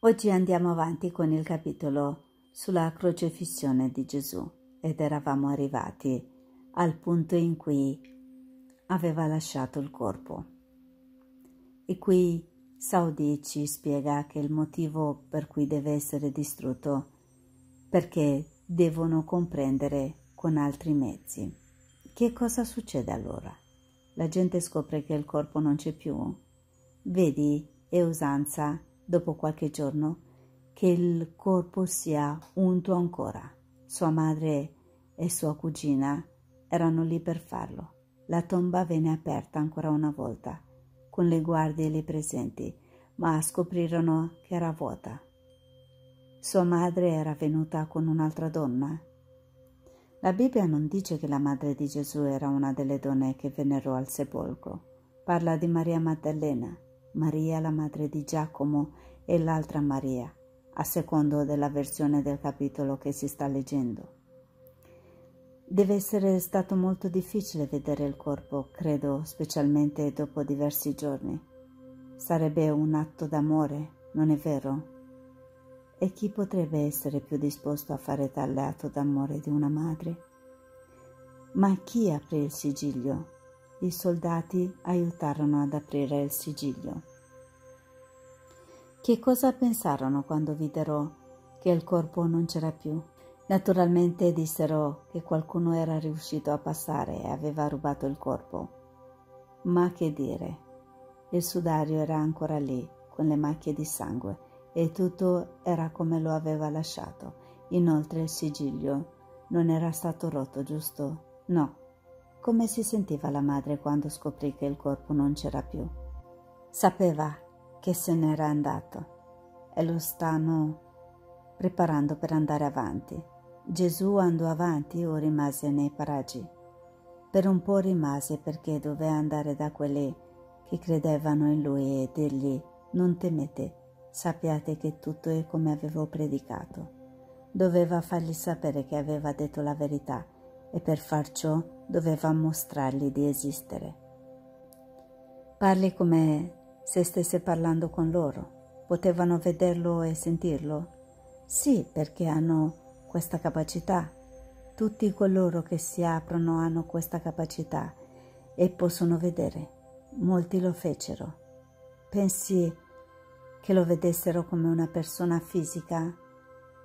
Oggi andiamo avanti con il capitolo sulla crocefissione di Gesù ed eravamo arrivati al punto in cui aveva lasciato il corpo. E qui Saudi ci spiega che il motivo per cui deve essere distrutto perché devono comprendere con altri mezzi. Che cosa succede allora? La gente scopre che il corpo non c'è più. Vedi, è usanza dopo qualche giorno, che il corpo sia unto ancora. Sua madre e sua cugina erano lì per farlo. La tomba venne aperta ancora una volta, con le guardie lì presenti, ma scoprirono che era vuota. Sua madre era venuta con un'altra donna. La Bibbia non dice che la madre di Gesù era una delle donne che vennero al sepolcro. Parla di Maria Maddalena, Maria la madre di Giacomo e l'altra Maria, a secondo della versione del capitolo che si sta leggendo. Deve essere stato molto difficile vedere il corpo, credo, specialmente dopo diversi giorni. Sarebbe un atto d'amore, non è vero? E chi potrebbe essere più disposto a fare tale atto d'amore di una madre? Ma chi aprì il sigiglio? I soldati aiutarono ad aprire il sigiglio. Che cosa pensarono quando videro che il corpo non c'era più? Naturalmente dissero che qualcuno era riuscito a passare e aveva rubato il corpo. Ma che dire? Il sudario era ancora lì, con le macchie di sangue, e tutto era come lo aveva lasciato. Inoltre il sigiglio non era stato rotto, giusto? No. Come si sentiva la madre quando scoprì che il corpo non c'era più? Sapeva che se n'era andato e lo stanno preparando per andare avanti. Gesù andò avanti o rimase nei paraggi. Per un po' rimase perché doveva andare da quelli che credevano in lui e dirgli non temete, sappiate che tutto è come avevo predicato. Doveva fargli sapere che aveva detto la verità e per far ciò doveva mostrargli di esistere. Parli come se stesse parlando con loro. Potevano vederlo e sentirlo? Sì, perché hanno questa capacità. Tutti coloro che si aprono hanno questa capacità e possono vedere. Molti lo fecero. Pensi che lo vedessero come una persona fisica?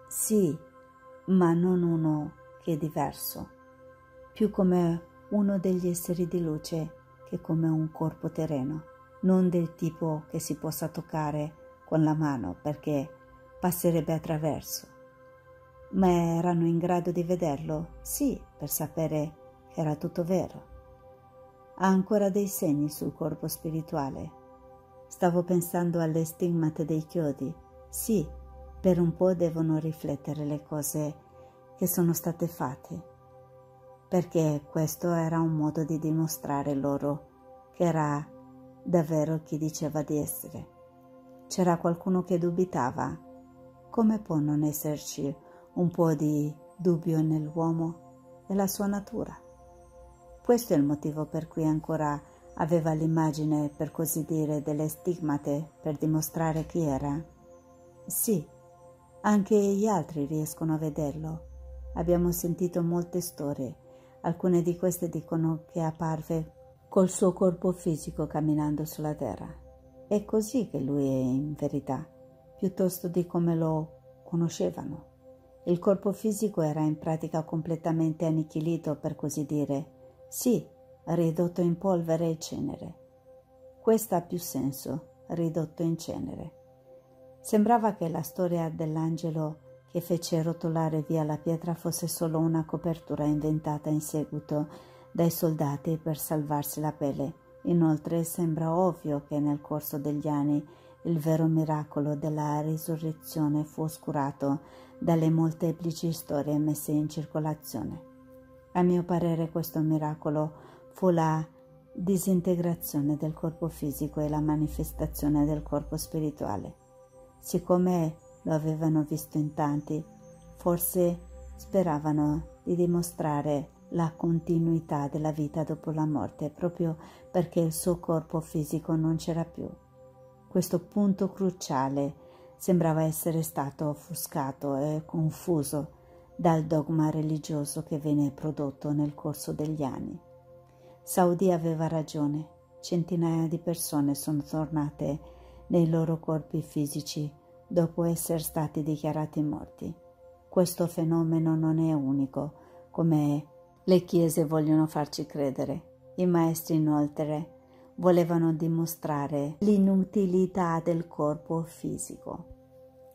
Sì, ma non uno che è diverso più come uno degli esseri di luce che come un corpo terreno, non del tipo che si possa toccare con la mano perché passerebbe attraverso. Ma erano in grado di vederlo? Sì, per sapere che era tutto vero. Ha ancora dei segni sul corpo spirituale. Stavo pensando alle stigmate dei chiodi. Sì, per un po' devono riflettere le cose che sono state fatte perché questo era un modo di dimostrare loro che era davvero chi diceva di essere. C'era qualcuno che dubitava. Come può non esserci un po' di dubbio nell'uomo e la sua natura? Questo è il motivo per cui ancora aveva l'immagine, per così dire, delle stigmate per dimostrare chi era? Sì, anche gli altri riescono a vederlo. Abbiamo sentito molte storie Alcune di queste dicono che apparve col suo corpo fisico camminando sulla terra. È così che lui è in verità, piuttosto di come lo conoscevano. Il corpo fisico era in pratica completamente annichilito, per così dire, sì, ridotto in polvere e cenere. Questo ha più senso, ridotto in cenere. Sembrava che la storia dell'angelo che fece rotolare via la pietra fosse solo una copertura inventata in seguito dai soldati per salvarsi la pelle. Inoltre sembra ovvio che nel corso degli anni il vero miracolo della risurrezione fu oscurato dalle molteplici storie messe in circolazione. A mio parere questo miracolo fu la disintegrazione del corpo fisico e la manifestazione del corpo spirituale. Siccome lo avevano visto in tanti, forse speravano di dimostrare la continuità della vita dopo la morte proprio perché il suo corpo fisico non c'era più. Questo punto cruciale sembrava essere stato offuscato e confuso dal dogma religioso che venne prodotto nel corso degli anni. Saudi aveva ragione, centinaia di persone sono tornate nei loro corpi fisici dopo essere stati dichiarati morti. Questo fenomeno non è unico, come le chiese vogliono farci credere. I maestri inoltre volevano dimostrare l'inutilità del corpo fisico.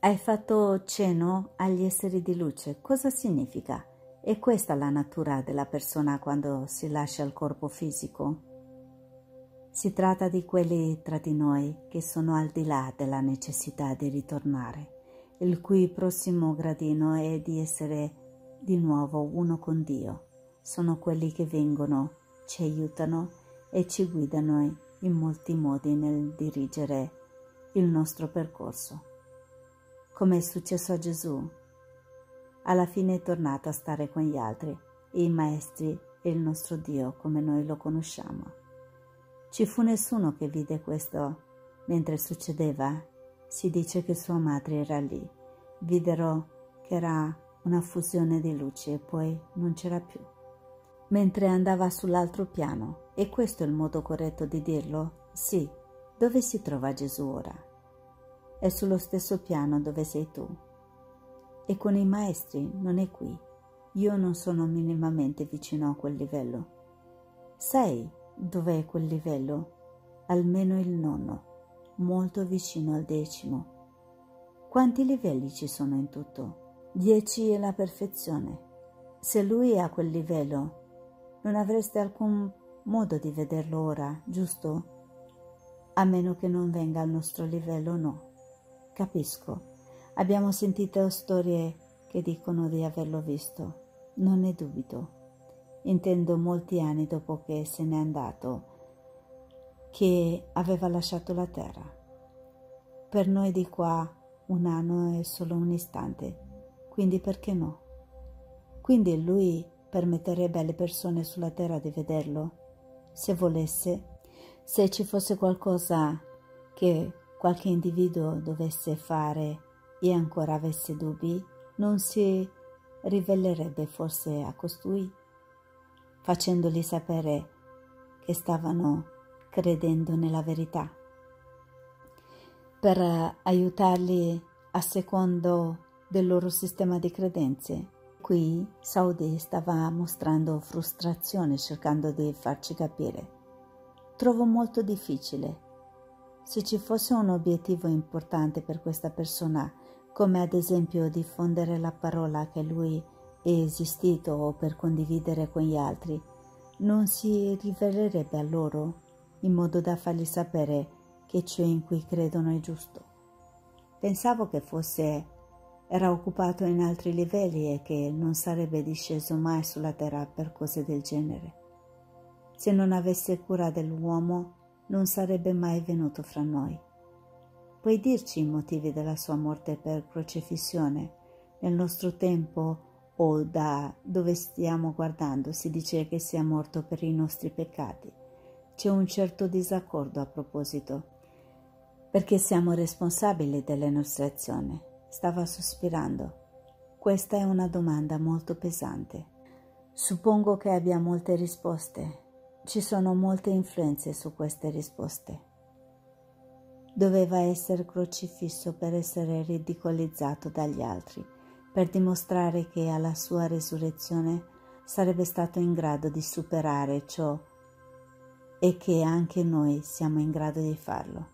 Hai fatto cenno agli esseri di luce. Cosa significa? È questa la natura della persona quando si lascia il corpo fisico? Si tratta di quelli tra di noi che sono al di là della necessità di ritornare, il cui prossimo gradino è di essere di nuovo uno con Dio. Sono quelli che vengono, ci aiutano e ci guidano in molti modi nel dirigere il nostro percorso. Come è successo a Gesù, alla fine è tornato a stare con gli altri i maestri e il nostro Dio come noi lo conosciamo. Ci fu nessuno che vide questo mentre succedeva. Si dice che sua madre era lì. Videro che era una fusione di luci e poi non c'era più. Mentre andava sull'altro piano, e questo è il modo corretto di dirlo? Sì. Dove si trova Gesù ora? È sullo stesso piano dove sei tu. E con i maestri non è qui. Io non sono minimamente vicino a quel livello. Sai Dov'è quel livello? Almeno il nono, molto vicino al decimo. Quanti livelli ci sono in tutto? Dieci è la perfezione. Se lui è a quel livello, non avreste alcun modo di vederlo ora, giusto? A meno che non venga al nostro livello, no. Capisco. Abbiamo sentito storie che dicono di averlo visto. Non ne dubito intendo molti anni dopo che se n'è andato, che aveva lasciato la terra. Per noi di qua un anno è solo un istante, quindi perché no? Quindi lui permetterebbe alle persone sulla terra di vederlo, se volesse, se ci fosse qualcosa che qualche individuo dovesse fare e ancora avesse dubbi, non si rivelerebbe forse a costui? Facendoli sapere che stavano credendo nella verità, per aiutarli a secondo del loro sistema di credenze. Qui Saudi stava mostrando frustrazione cercando di farci capire. Trovo molto difficile. Se ci fosse un obiettivo importante per questa persona, come ad esempio diffondere la parola che lui è esistito per condividere con gli altri, non si rivelerebbe a loro in modo da fargli sapere che ciò in cui credono è giusto. Pensavo che fosse era occupato in altri livelli e che non sarebbe disceso mai sulla terra per cose del genere. Se non avesse cura dell'uomo, non sarebbe mai venuto fra noi. Puoi dirci i motivi della sua morte per crocefissione? Nel nostro tempo o da dove stiamo guardando si dice che sia morto per i nostri peccati. C'è un certo disaccordo a proposito, perché siamo responsabili delle nostre azioni. Stava sospirando. Questa è una domanda molto pesante. Suppongo che abbia molte risposte. Ci sono molte influenze su queste risposte. Doveva essere crocifisso per essere ridicolizzato dagli altri per dimostrare che alla sua resurrezione sarebbe stato in grado di superare ciò e che anche noi siamo in grado di farlo.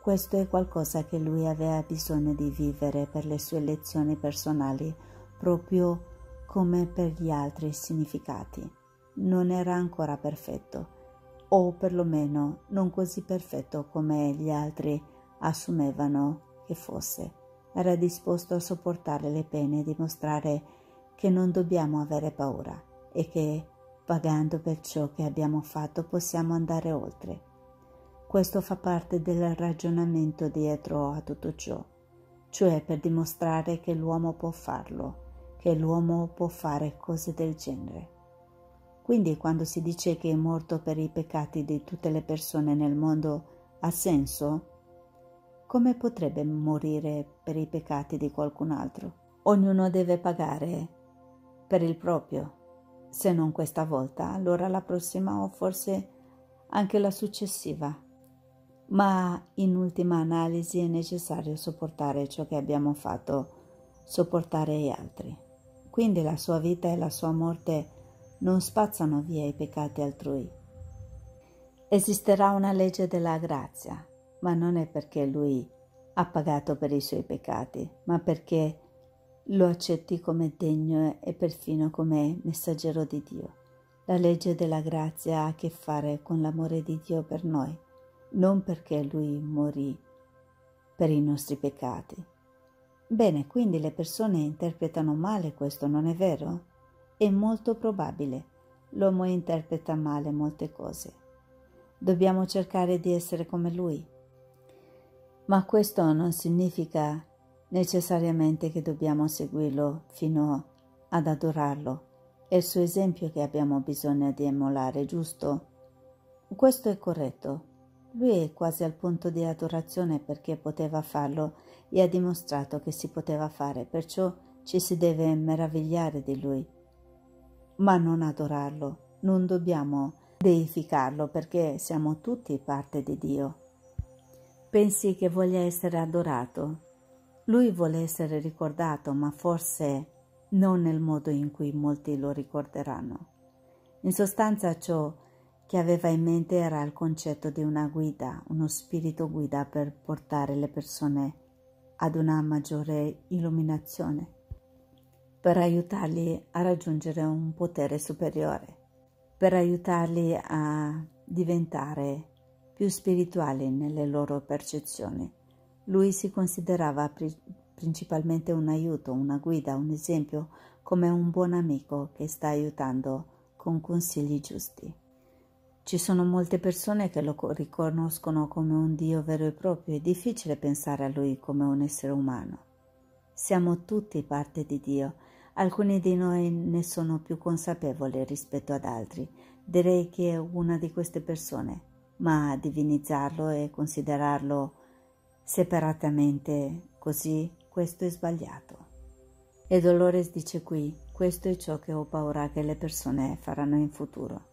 Questo è qualcosa che lui aveva bisogno di vivere per le sue lezioni personali, proprio come per gli altri significati. Non era ancora perfetto, o perlomeno non così perfetto come gli altri assumevano che fosse era disposto a sopportare le pene e dimostrare che non dobbiamo avere paura e che, pagando per ciò che abbiamo fatto, possiamo andare oltre. Questo fa parte del ragionamento dietro a tutto ciò, cioè per dimostrare che l'uomo può farlo, che l'uomo può fare cose del genere. Quindi quando si dice che è morto per i peccati di tutte le persone nel mondo, ha senso? Come potrebbe morire per i peccati di qualcun altro? Ognuno deve pagare per il proprio. Se non questa volta, allora la prossima o forse anche la successiva. Ma in ultima analisi è necessario sopportare ciò che abbiamo fatto, sopportare gli altri. Quindi la sua vita e la sua morte non spazzano via i peccati altrui. Esisterà una legge della grazia, ma non è perché lui ha pagato per i suoi peccati, ma perché lo accetti come degno e perfino come messaggero di Dio. La legge della grazia ha a che fare con l'amore di Dio per noi, non perché Lui morì per i nostri peccati. Bene, quindi le persone interpretano male questo, non è vero? È molto probabile. L'uomo interpreta male molte cose. Dobbiamo cercare di essere come Lui. Ma questo non significa necessariamente che dobbiamo seguirlo fino ad adorarlo. È il suo esempio che abbiamo bisogno di emulare, giusto? Questo è corretto. Lui è quasi al punto di adorazione perché poteva farlo e ha dimostrato che si poteva fare, perciò ci si deve meravigliare di lui. Ma non adorarlo, non dobbiamo deificarlo perché siamo tutti parte di Dio. Pensi che voglia essere adorato, lui vuole essere ricordato, ma forse non nel modo in cui molti lo ricorderanno. In sostanza ciò che aveva in mente era il concetto di una guida, uno spirito guida per portare le persone ad una maggiore illuminazione, per aiutarli a raggiungere un potere superiore, per aiutarli a diventare più spirituali nelle loro percezioni lui si considerava principalmente un aiuto, una guida, un esempio, come un buon amico che sta aiutando con consigli giusti. Ci sono molte persone che lo riconoscono come un Dio vero e proprio, è difficile pensare a Lui come un essere umano. Siamo tutti parte di Dio, alcuni di noi ne sono più consapevoli rispetto ad altri. Direi che è una di queste persone, ma divinizzarlo e considerarlo separatamente, così questo è sbagliato. E Dolores dice qui, questo è ciò che ho paura che le persone faranno in futuro.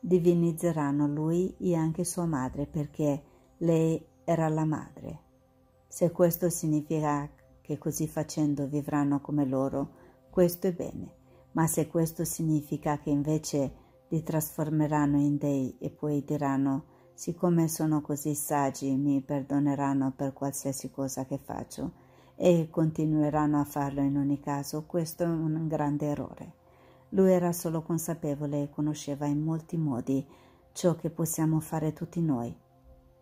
Divinizzeranno lui e anche sua madre perché lei era la madre. Se questo significa che così facendo vivranno come loro, questo è bene, ma se questo significa che invece li trasformeranno in dei e poi diranno siccome sono così saggi mi perdoneranno per qualsiasi cosa che faccio e continueranno a farlo in ogni caso, questo è un grande errore. Lui era solo consapevole e conosceva in molti modi ciò che possiamo fare tutti noi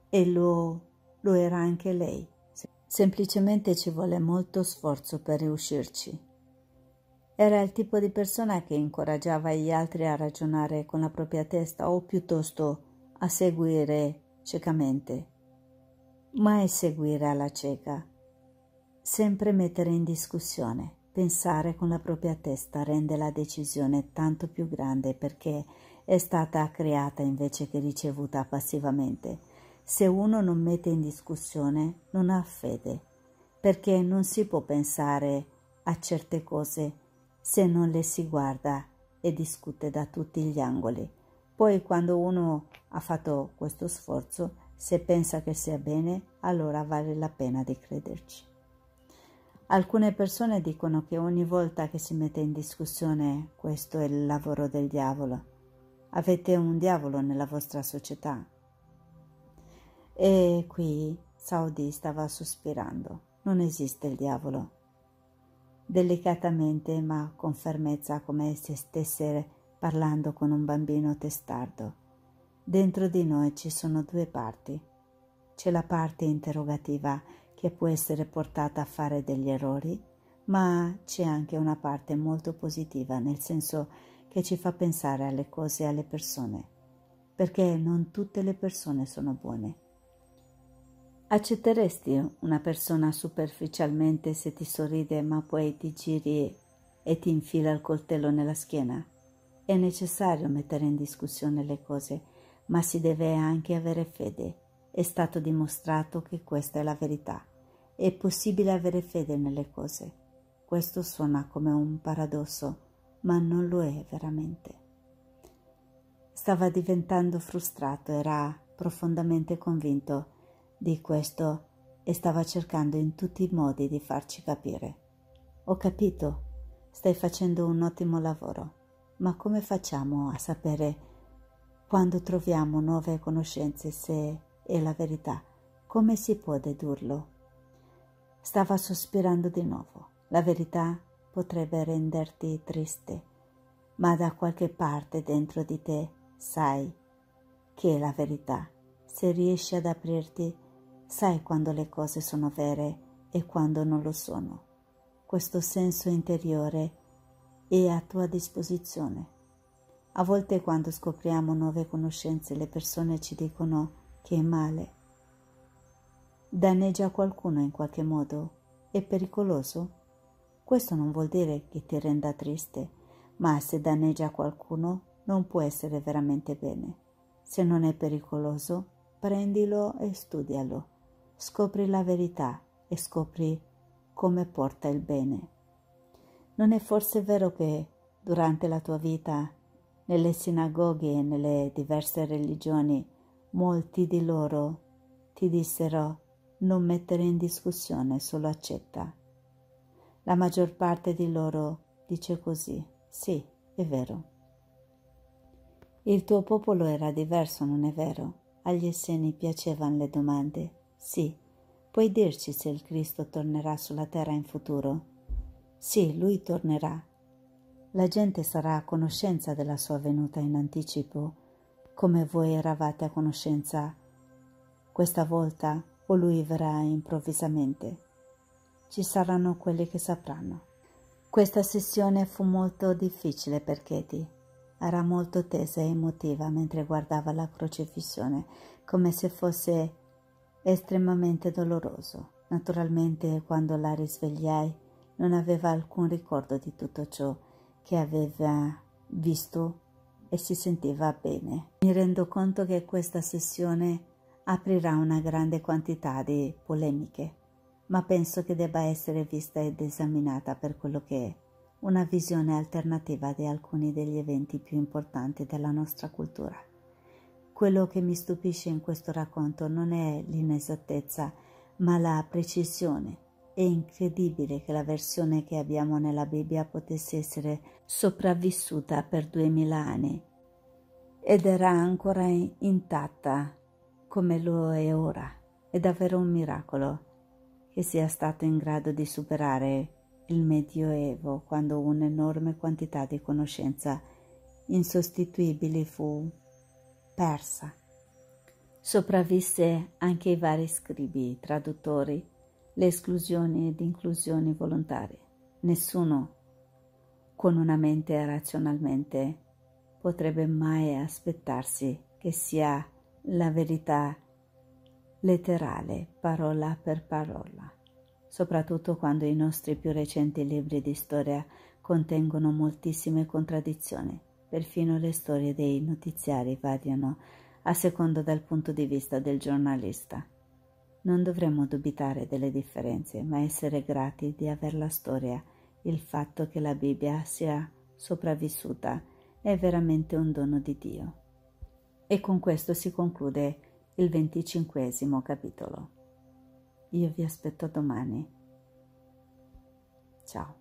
e lo, lo era anche lei. Semplicemente ci vuole molto sforzo per riuscirci. Era il tipo di persona che incoraggiava gli altri a ragionare con la propria testa o piuttosto a seguire ciecamente. Mai seguire alla cieca. Sempre mettere in discussione. Pensare con la propria testa rende la decisione tanto più grande perché è stata creata invece che ricevuta passivamente. Se uno non mette in discussione non ha fede, perché non si può pensare a certe cose se non le si guarda e discute da tutti gli angoli. Poi quando uno ha fatto questo sforzo, se pensa che sia bene, allora vale la pena di crederci. Alcune persone dicono che ogni volta che si mette in discussione questo è il lavoro del diavolo. Avete un diavolo nella vostra società. E qui Saudi stava sospirando. Non esiste il diavolo. Delicatamente ma con fermezza come se stesse parlando con un bambino testardo. Dentro di noi ci sono due parti. C'è la parte interrogativa che può essere portata a fare degli errori, ma c'è anche una parte molto positiva, nel senso che ci fa pensare alle cose e alle persone, perché non tutte le persone sono buone. Accetteresti una persona superficialmente se ti sorride ma poi ti giri e ti infila il coltello nella schiena? È necessario mettere in discussione le cose, ma si deve anche avere fede. è stato dimostrato che questa è la verità. È possibile avere fede nelle cose. Questo suona come un paradosso, ma non lo è veramente. Stava diventando frustrato, era profondamente convinto di questo e stava cercando in tutti i modi di farci capire. Ho capito, stai facendo un ottimo lavoro, ma come facciamo a sapere quando troviamo nuove conoscenze se è la verità? Come si può dedurlo? Stava sospirando di nuovo. La verità potrebbe renderti triste, ma da qualche parte dentro di te sai che è la verità. Se riesci ad aprirti, sai quando le cose sono vere e quando non lo sono. Questo senso interiore è a tua disposizione. A volte quando scopriamo nuove conoscenze le persone ci dicono che è male. Danneggia qualcuno in qualche modo? È pericoloso? Questo non vuol dire che ti renda triste, ma se danneggia qualcuno non può essere veramente bene. Se non è pericoloso, prendilo e studialo. Scopri la verità e scopri come porta il bene. Non è forse vero che durante la tua vita, nelle sinagoghe e nelle diverse religioni, molti di loro ti dissero non mettere in discussione, solo accetta. La maggior parte di loro dice così, sì, è vero. Il tuo popolo era diverso, non è vero? Agli esseni piacevano le domande. Sì. Puoi dirci se il Cristo tornerà sulla terra in futuro? Sì, lui tornerà. La gente sarà a conoscenza della sua venuta in anticipo, come voi eravate a conoscenza questa volta, o lui verrà improvvisamente. Ci saranno quelli che sapranno. Questa sessione fu molto difficile per Katie era molto tesa e emotiva mentre guardava la crocefissione, come se fosse estremamente doloroso. Naturalmente, quando la risvegliai, non aveva alcun ricordo di tutto ciò che aveva visto e si sentiva bene. Mi rendo conto che questa sessione aprirà una grande quantità di polemiche, ma penso che debba essere vista ed esaminata per quello che è una visione alternativa di alcuni degli eventi più importanti della nostra cultura. Quello che mi stupisce in questo racconto non è l'inesattezza, ma la precisione. È incredibile che la versione che abbiamo nella Bibbia potesse essere sopravvissuta per duemila anni ed era ancora intatta come lo è ora. È davvero un miracolo che sia stato in grado di superare il Medioevo, quando un'enorme quantità di conoscenza insostituibile fu persa. Sopravvisse anche i vari scribi, traduttori, le esclusioni ed inclusioni volontarie. Nessuno con una mente razionalmente potrebbe mai aspettarsi che sia la verità letterale, parola per parola soprattutto quando i nostri più recenti libri di storia contengono moltissime contraddizioni. Perfino le storie dei notiziari variano a seconda del punto di vista del giornalista. Non dovremmo dubitare delle differenze, ma essere grati di aver la storia. Il fatto che la Bibbia sia sopravvissuta è veramente un dono di Dio. E con questo si conclude il venticinquesimo capitolo. Io vi aspetto domani. Ciao.